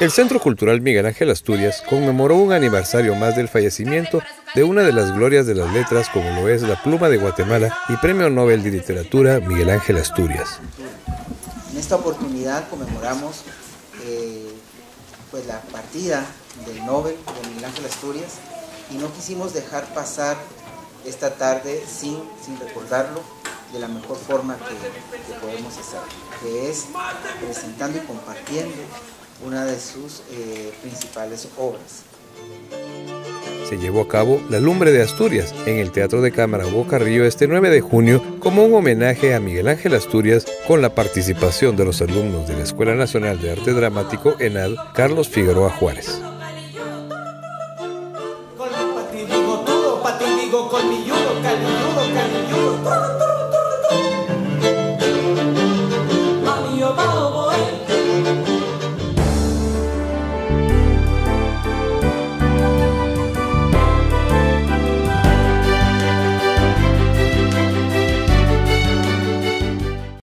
El Centro Cultural Miguel Ángel Asturias conmemoró un aniversario más del fallecimiento de una de las glorias de las letras como lo es la Pluma de Guatemala y Premio Nobel de Literatura Miguel Ángel Asturias. En esta oportunidad conmemoramos eh, pues la partida del Nobel de Miguel Ángel Asturias y no quisimos dejar pasar esta tarde sin, sin recordarlo de la mejor forma que, que podemos hacer, que es presentando y compartiendo una de sus eh, principales obras. Se llevó a cabo La Lumbre de Asturias en el Teatro de Cámara Boca Río este 9 de junio como un homenaje a Miguel Ángel Asturias con la participación de los alumnos de la Escuela Nacional de Arte Dramático ENAD Carlos Figueroa Juárez.